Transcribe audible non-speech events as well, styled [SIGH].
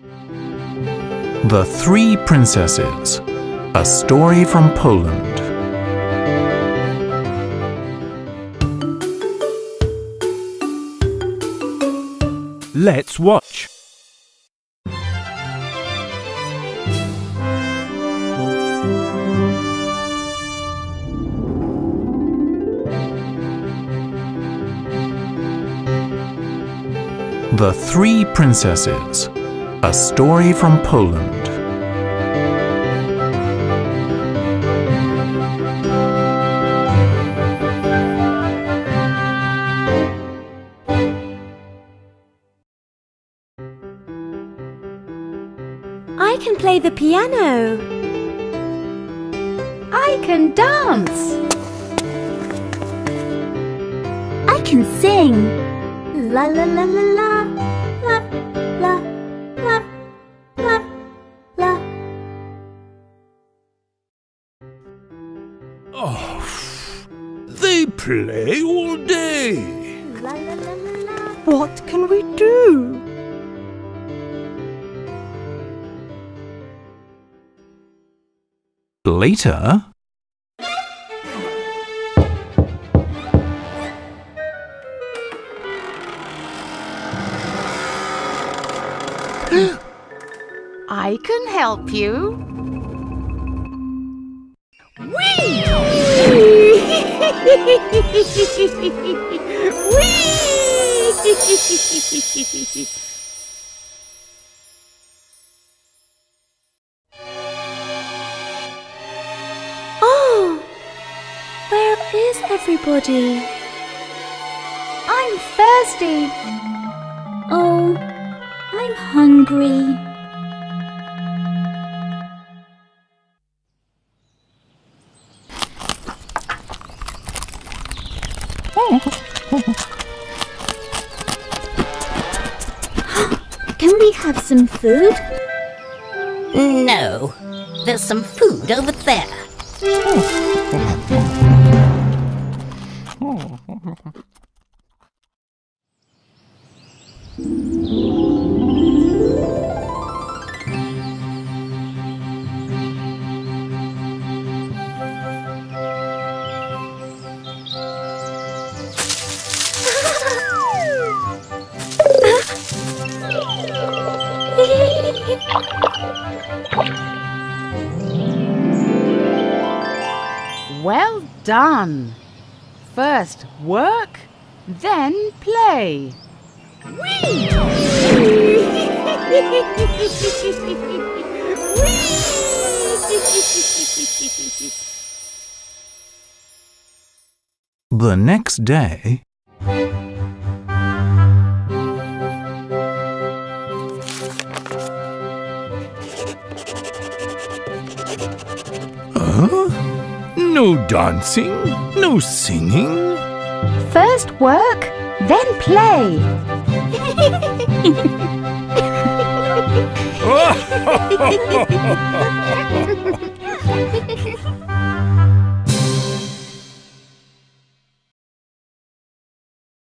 The Three Princesses A Story from Poland. Let's watch. The Three Princesses A Story from Poland. I can play the piano. I can dance. I can sing. La la la la la. La la Oh, they play all day. La la la la la. What can we do? Later, [GASPS] I can help you. Whee! Oh, where is everybody? I'm thirsty. Oh, I'm hungry. Can we have some food? No, there's some food over there. [LAUGHS] [LAUGHS] [LAUGHS] Well done. First work, then play. the next day, No dancing, no singing. First work, then play. [LAUGHS] [LAUGHS] [LAUGHS]